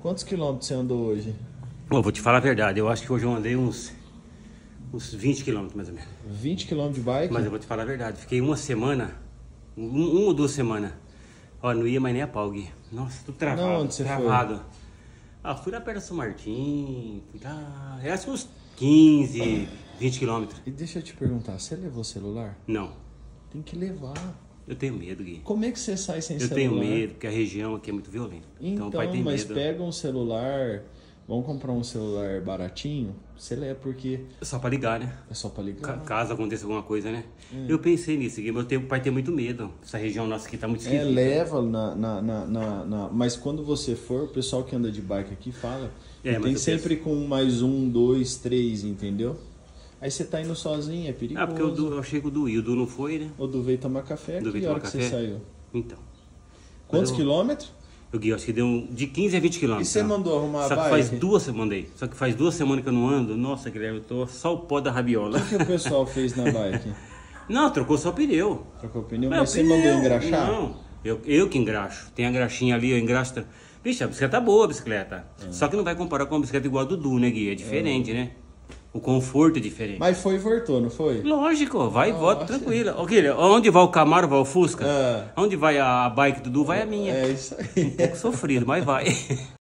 Quantos quilômetros você andou hoje? Vou te falar a verdade, eu acho que hoje eu andei uns, uns 20 quilômetros mais ou menos. 20 quilômetros de bike? Mas eu vou te falar a verdade, fiquei uma semana, um, uma ou duas semanas. Ó, não ia mais nem a pau, Gui. Nossa, tudo travado. Não, onde você travado. Ah, fui lá perto da São Martim, fui lá. É que uns 15, 20 quilômetros. E deixa eu te perguntar, você levou celular? Não, Tem que levar. Eu tenho medo, Gui. Como é que você sai sem Eu celular? tenho medo, porque a região aqui é muito violenta. Então, Então, o pai tem mas medo. pega um celular, vamos comprar um celular baratinho, você leva porque Só pra ligar, né? é só pra Ca- ligar. Caso aconteça alguma coisa, né? Hum. Eu pensei nisso, Gui, mas eu tenho- o pai tem muito medo. Essa região nossa aqui tá muito É, esquisita. leva na, na, na, na- na- Mas quando você for, o pessoal que anda de bike aqui fala. É, mas tem eu sempre com mais um, dois, três, entendeu? Aí você tá indo sozinho, é perigoso. Ah, porque eu, du- eu achei que o Du ia, o Du não foi, né? O Du veio tomar café, Du que veio hora tomar que café? você saiu? Então. Quantos eu- quilômetros? O eu acho que deu um- de 15 a 20 E quilômetros. você ó. mandou arrumar Só a que bike? faz duas eu mandei. Só que faz duas semanas que eu não ando. Nossa, Guilherme, eu tô só o pó da rabiola. O que o pessoal fez na bike? Não, trocou só o pneu. Trocou o pneu, É, mas o você pneu. mandou engraxar? Não, eu, eu que engraxo. Tem a graxinha ali, eu engraxo. Bicho, a bicicleta tá boa, a bicicleta. É. Só que não vai comparar com uma bicicleta igual a do Du, né, Gui? É diferente, né? O conforto é diferente. Mas foi e voltou, não foi? Lógico, vai e volta tranquila. Guilherme, onde vai o Camaro, vai o Fusca? Ah. Onde vai a bike do Du, vai a minha. É isso aí. Um pouco sofrido, mas vai.